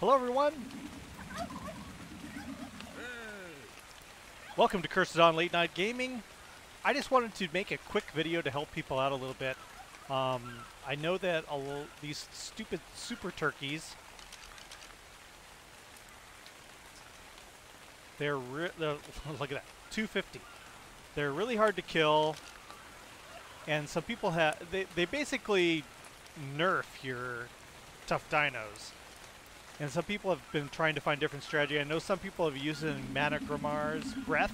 Hello, everyone. Welcome to Curses on Late Night Gaming. I just wanted to make a quick video to help people out a little bit. Um, I know that these stupid super turkeys, they're, re- they're look at that, 250. They're really hard to kill, and some people have they they basically nerf your tough dinos. And some people have been trying to find different strategy. I know some people have used it Breath,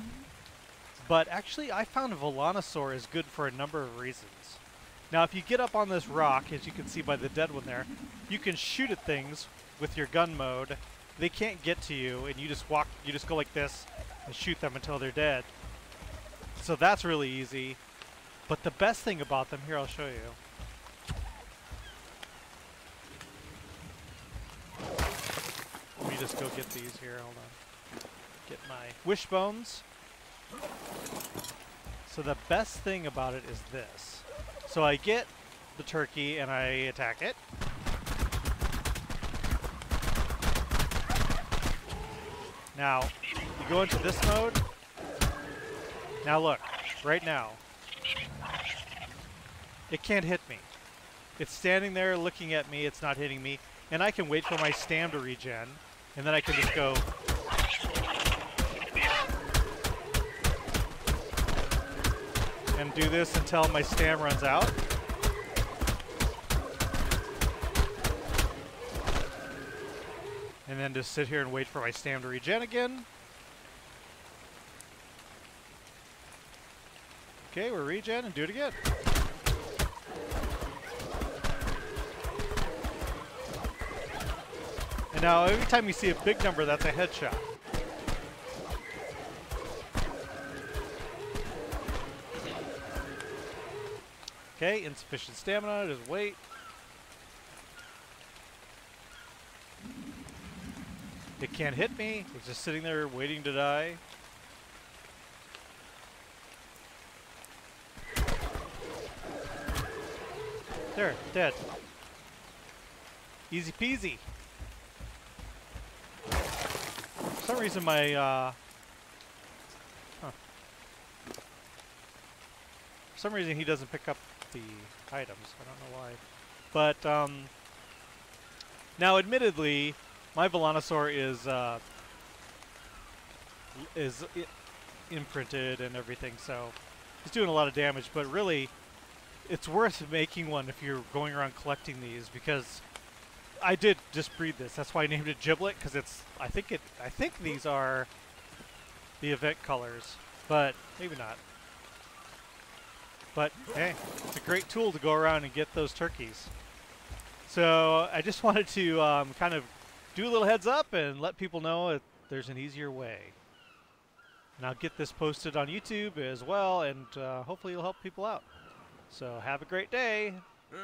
but actually I found Velonasaur is good for a number of reasons. Now if you get up on this rock, as you can see by the dead one there, you can shoot at things with your gun mode. They can't get to you, and you just walk, you just go like this and shoot them until they're dead. So that's really easy. But the best thing about them, here I'll show you. Let me just go get these here. Hold on. Get my wishbones. So the best thing about it is this. So I get the turkey and I attack it. Now, you go into this mode. Now look, right now. It can't hit me. It's standing there looking at me, it's not hitting me, and I can wait for my stam to regen, and then I can just go and do this until my stam runs out. And then just sit here and wait for my stam to regen again. Okay, we're regen and do it again. Now every time you see a big number, that's a headshot. Okay, insufficient stamina, just wait. It can't hit me, it's just sitting there waiting to die. There, dead. Easy peasy. For some reason my, uh... Huh. For some reason he doesn't pick up the items. I don't know why. But, um... Now, admittedly, my Velonasaur is, uh... Is imprinted and everything, so... He's doing a lot of damage, but really, it's worth making one if you're going around collecting these, because I did just breed this. That's why I named it Giblet because it's. I think it. I think these are the event colors, but maybe not. But hey, it's a great tool to go around and get those turkeys. So I just wanted to um, kind of do a little heads up and let people know that there's an easier way. And I'll get this posted on YouTube as well, and uh, hopefully it'll help people out. So have a great day. Hey.